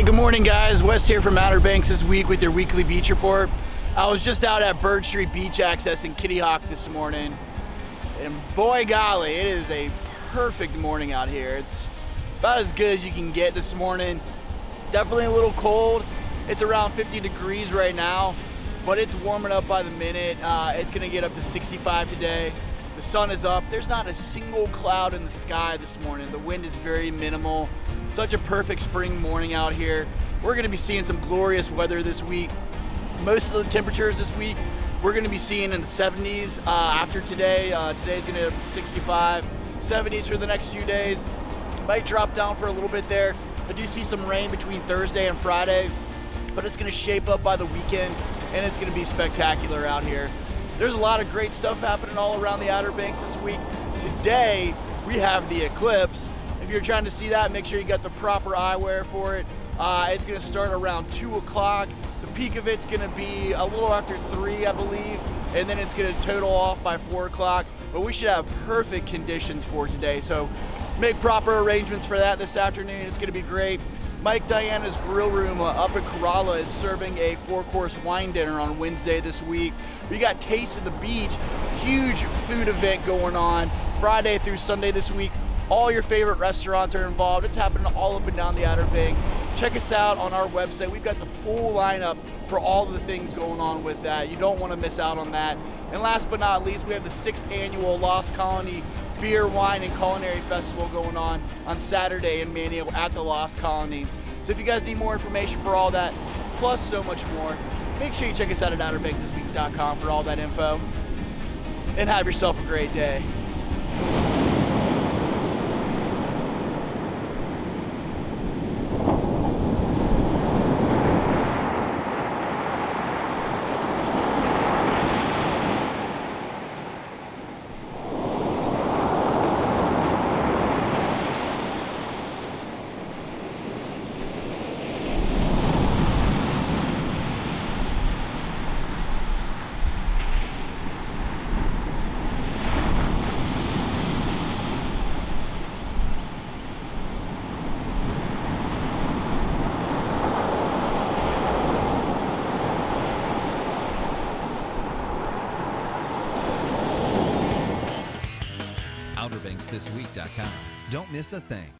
Hey, good morning, guys. Wes here from Outer Banks this week with your weekly beach report. I was just out at Byrd Street Beach Access in Kitty Hawk this morning, and boy golly, it is a perfect morning out here. It's about as good as you can get this morning. Definitely a little cold. It's around 50 degrees right now, but it's warming up by the minute. Uh, it's gonna get up to 65 today. The sun is up. There's not a single cloud in the sky this morning. The wind is very minimal. Such a perfect spring morning out here. We're gonna be seeing some glorious weather this week. Most of the temperatures this week we're gonna be seeing in the 70s uh, after today. Uh, today's gonna to 65, 70s for the next few days. Might drop down for a little bit there. I do see some rain between Thursday and Friday, but it's gonna shape up by the weekend and it's gonna be spectacular out here. There's a lot of great stuff happening all around the Outer Banks this week. Today, we have the eclipse. If you're trying to see that, make sure you got the proper eyewear for it. Uh, it's gonna start around two o'clock. The peak of it's gonna be a little after three, I believe, and then it's gonna total off by four o'clock. But we should have perfect conditions for today. So make proper arrangements for that this afternoon. It's gonna be great. Mike Dianna's Grill Room uh, up in Corolla is serving a four-course wine dinner on Wednesday this week. We got Taste of the Beach, huge food event going on Friday through Sunday this week. All your favorite restaurants are involved. It's happening all up and down the Outer Banks. Check us out on our website. We've got the full lineup for all the things going on with that. You don't want to miss out on that. And last but not least, we have the sixth annual Lost Colony Beer, Wine, and Culinary Festival going on on Saturday in Manteo at the Lost Colony. So if you guys need more information for all that, plus so much more, make sure you check us out at OuterBanksThisWeek.com for all that info. And have yourself a great day. OuterBanksThisWeek.com. Don't miss a thing.